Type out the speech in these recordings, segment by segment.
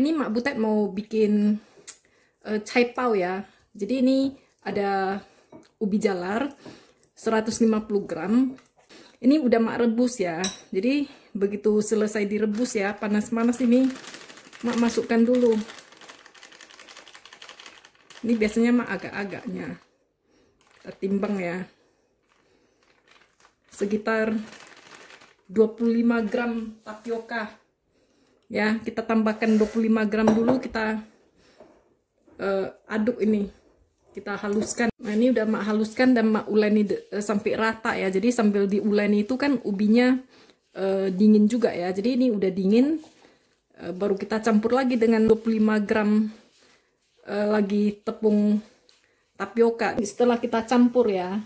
ini Mak Butet mau bikin uh, cai pau ya. Jadi ini ada ubi jalar 150 gram. Ini udah Mak rebus ya. Jadi begitu selesai direbus ya, panas-panas ini Mak masukkan dulu. Ini biasanya Mak agak-agaknya. Kita timbang ya. Sekitar 25 gram tapioka ya kita tambahkan 25 gram dulu kita uh, aduk ini. Kita haluskan. Nah ini udah mak haluskan dan mak uleni uh, sampai rata ya. Jadi sambil diuleni itu kan ubinya uh, dingin juga ya. Jadi ini udah dingin. Uh, baru kita campur lagi dengan 25 gram uh, lagi tepung tapioka. Setelah kita campur ya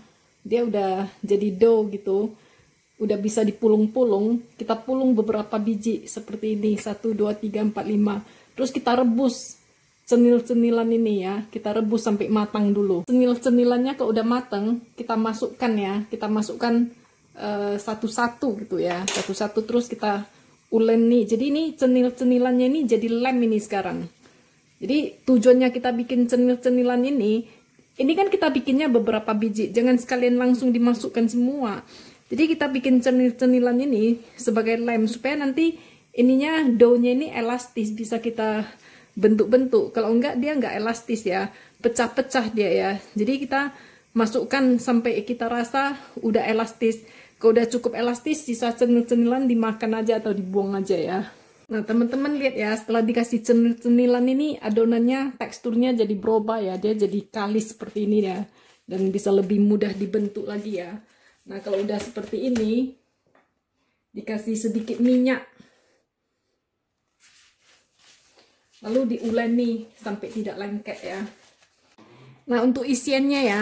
dia udah jadi dough gitu udah bisa dipulung-pulung, kita pulung beberapa biji seperti ini, 1, 2, 3, 4, 5. Terus kita rebus cenil-cenilan ini ya, kita rebus sampai matang dulu. Cenil-cenilannya kalau udah matang, kita masukkan ya, kita masukkan eh, satu-satu uh, gitu ya, satu-satu terus kita ulen nih. Jadi ini cenil-cenilannya ini jadi lem ini sekarang. Jadi tujuannya kita bikin cenil-cenilan ini, ini kan kita bikinnya beberapa biji, jangan sekalian langsung dimasukkan semua jadi kita bikin cenil-cenilan ini sebagai lem supaya nanti ininya daunnya ini elastis bisa kita bentuk-bentuk. Kalau enggak dia enggak elastis ya, pecah-pecah dia ya. Jadi kita masukkan sampai kita rasa udah elastis. Kalau udah cukup elastis, sisa cenil-cenilan dimakan aja atau dibuang aja ya. Nah teman-teman lihat ya, setelah dikasih cenil-cenilan ini adonannya teksturnya jadi berubah ya, dia jadi kalis seperti ini ya. Dan bisa lebih mudah dibentuk lagi ya. Nah, kalau udah seperti ini, dikasih sedikit minyak. Lalu diuleni sampai tidak lengket ya. Nah, untuk isiannya ya,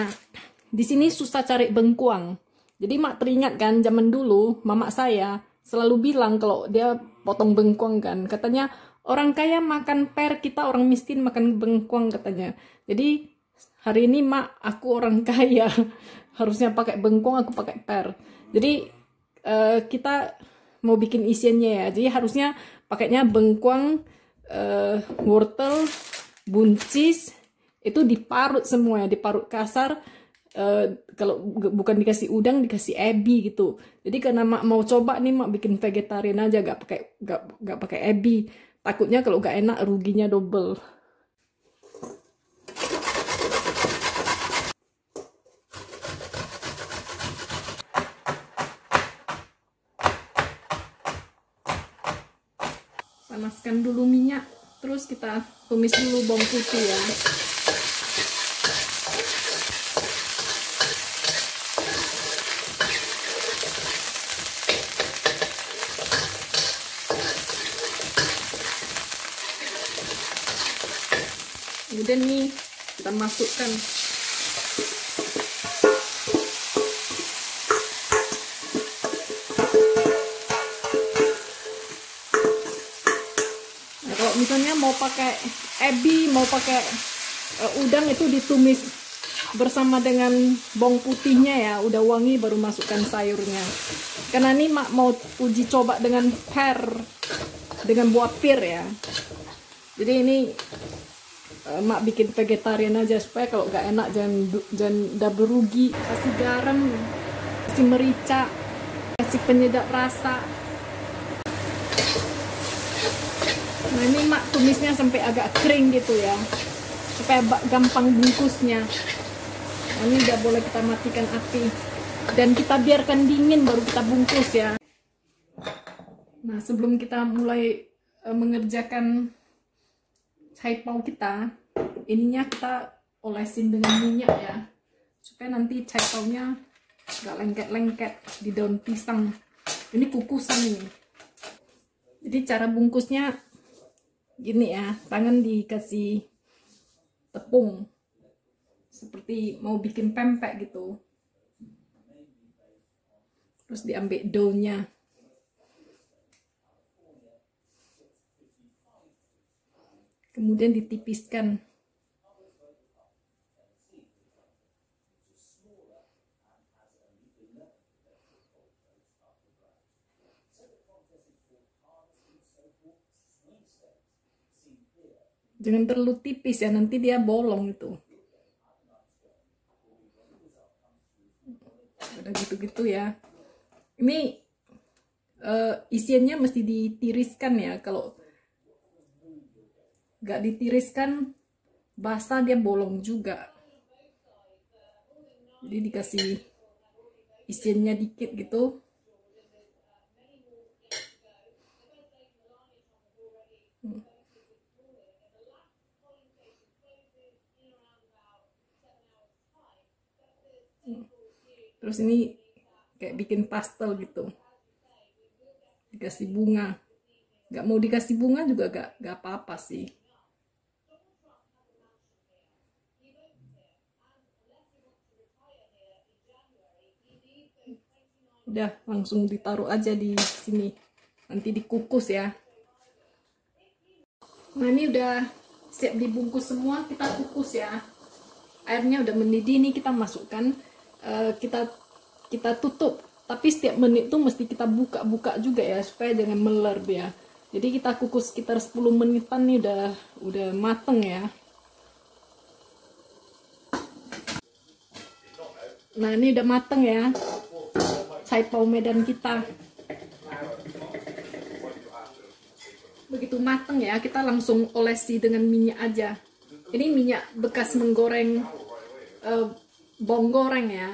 di sini susah cari bengkuang. Jadi mak teringat kan zaman dulu mamak saya selalu bilang kalau dia potong bengkuang kan, katanya orang kaya makan per, kita orang miskin makan bengkuang katanya. Jadi hari ini mak aku orang kaya. Harusnya pakai bengkong aku pakai per. Jadi uh, kita mau bikin isiannya ya. Jadi harusnya pakainya bengkuang uh, wortel buncis itu diparut semua ya. Diparut kasar uh, kalau bukan dikasih udang dikasih ebi gitu. Jadi karena mak mau coba nih mak bikin vegetarian aja gak pakai gak, gak pakai ebi. Takutnya kalau gak enak ruginya double panaskan dulu minyak terus kita tumis dulu bawang putih ya. Kemudian nih kita masukkan pakai ebi mau pakai uh, udang itu ditumis bersama dengan bawang putihnya ya. Udah wangi baru masukkan sayurnya. Karena ini mak mau uji coba dengan per dengan buah pir ya. Jadi ini uh, mak bikin vegetarian aja supaya kalau nggak enak jangan jangan double rugi. Kasih garam kasih merica kasih penyedap rasa nah ini mak tumisnya sampai agak kering gitu ya. Supaya gampang bungkusnya. Nah, ini udah boleh kita matikan api. Dan kita biarkan dingin baru kita bungkus ya. Nah sebelum kita mulai uh, mengerjakan cai pau kita ininya kita olesin dengan minyak ya. Supaya nanti cai nya gak lengket-lengket di daun pisang. Ini kukusan ini. Jadi cara bungkusnya gini ya tangan dikasih tepung. Seperti mau bikin pempek gitu. Terus diambil daunnya kemudian ditipiskan jangan terlalu tipis ya nanti dia bolong itu. Udah gitu-gitu ya. Ini uh, isiannya mesti ditiriskan ya. Kalau nggak ditiriskan basah dia bolong juga. Jadi dikasih isiannya dikit gitu terus ini kayak bikin pastel gitu. Dikasih bunga. Nggak mau dikasih bunga juga gak gak apa-apa sih. Udah langsung ditaruh aja di sini. Nanti dikukus ya. Nah ini udah siap dibungkus semua. Kita kukus ya. Airnya udah mendidih ini kita masukkan uh, kita kita tutup. Tapi setiap menit tuh mesti kita buka-buka juga ya supaya jangan meler ya. Jadi kita kukus sekitar 10 menitan nih udah udah mateng ya. Nah ini udah mateng ya. Pau medan kita. Begitu mateng ya kita langsung olesi dengan minyak aja. Ini minyak bekas menggoreng uh, bawang goreng ya.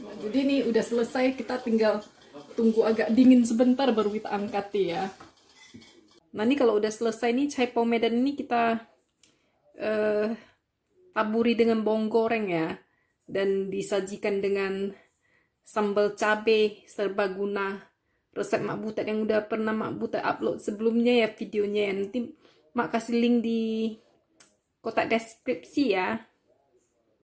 Nah, jadi ini udah selesai kita tinggal tunggu agak dingin sebentar baru kita angkat ya. Nah ini kalau udah selesai nih cai medan ini kita uh, taburi dengan bawang goreng ya dan disajikan dengan sambal cabai serbaguna resep Mak Butet yang udah pernah Mak Butet upload sebelumnya ya videonya. Ya nanti Mak kasih link di kotak deskripsi ya